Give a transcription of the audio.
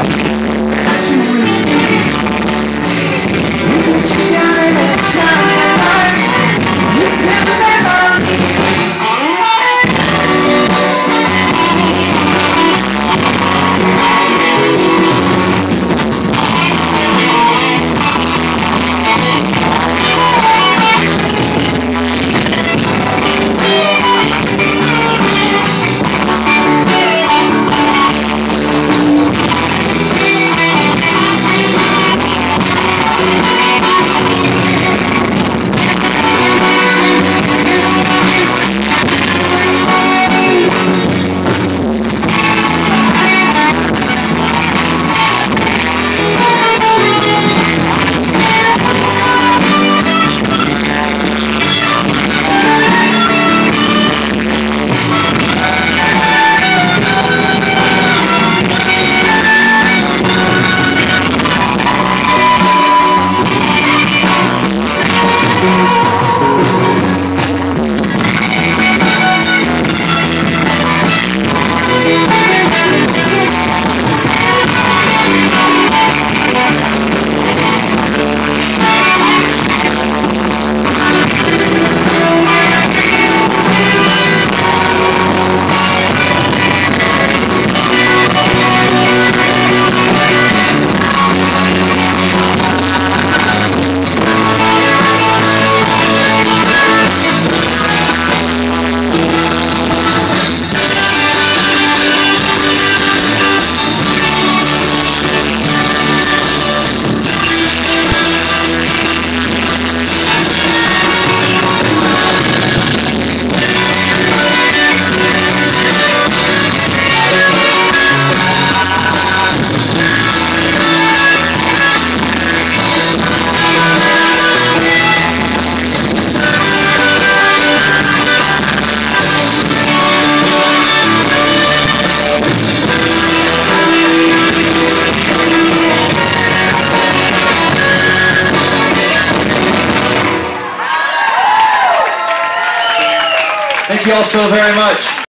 to receive. You can Thank you all so very much.